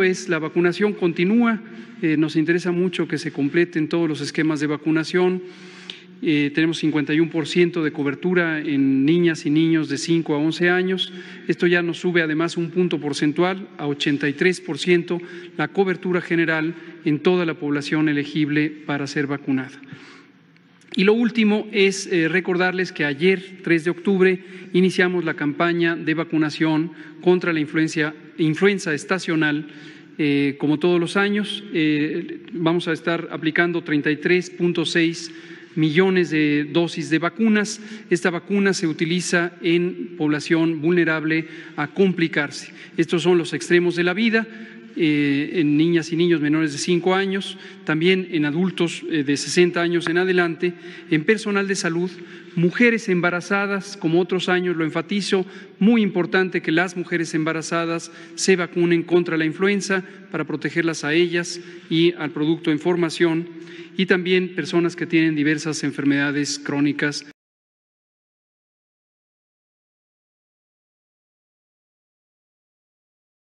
es la vacunación continúa. Eh, nos interesa mucho que se completen todos los esquemas de vacunación. Eh, tenemos 51% de cobertura en niñas y niños de 5 a 11 años. Esto ya nos sube además un punto porcentual a 83% la cobertura general en toda la población elegible para ser vacunada. Y lo último es eh, recordarles que ayer, 3 de octubre, iniciamos la campaña de vacunación contra la influencia, influenza estacional. Eh, como todos los años, eh, vamos a estar aplicando 33.6 millones de dosis de vacunas. Esta vacuna se utiliza en población vulnerable a complicarse. Estos son los extremos de la vida. Eh, en niñas y niños menores de 5 años, también en adultos eh, de 60 años en adelante, en personal de salud, mujeres embarazadas, como otros años lo enfatizo, muy importante que las mujeres embarazadas se vacunen contra la influenza para protegerlas a ellas y al producto en formación, y también personas que tienen diversas enfermedades crónicas